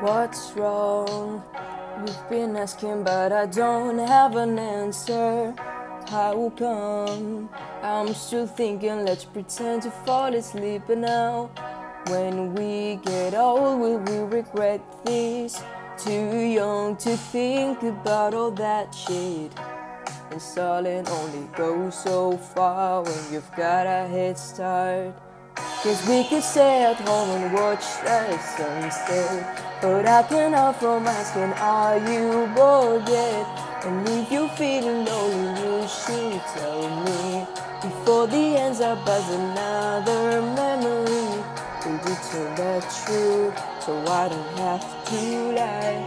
What's wrong? You've been asking, but I don't have an answer. How come? I'm still thinking, let's pretend to fall asleep now. When we get old, will we regret this? Too young to think about all that shit. And stalling only goes so far when you've got a head start. Cause we could stay at home and watch the sunset. But I cannot from asking, are you bored yet? And if you're feeling lonely, you should tell me. Before the ends up as another memory. You tell the truth so I don't have to lie?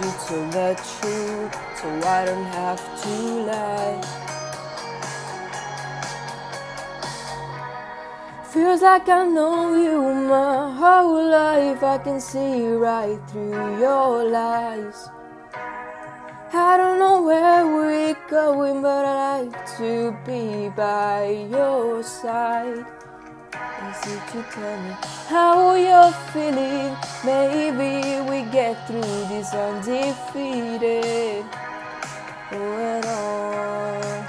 You tell the truth so I don't have to lie? Feels like I know you my whole life. I can see right through your lies. I don't know where we're going, but I like to be by your side. Easy to tell me how you're feeling. Maybe we get through this undefeated. Went on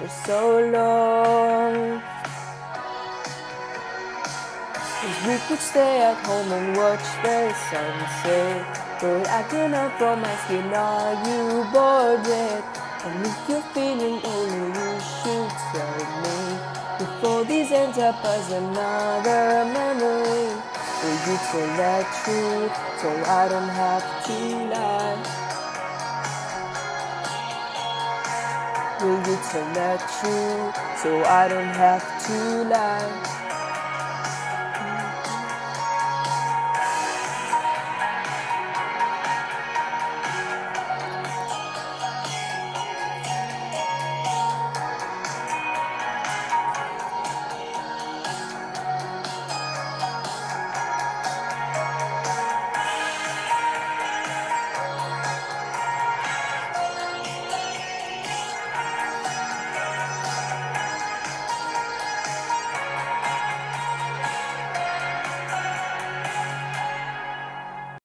for so long. Cause we could stay at home and watch the sunset. But I cannot from asking, are you bored yet? And if you're feeling lonely, you should tell me. Before this ends up as another memory. Will you tell the truth so I don't have to lie? Will you tell the truth so I don't have to lie?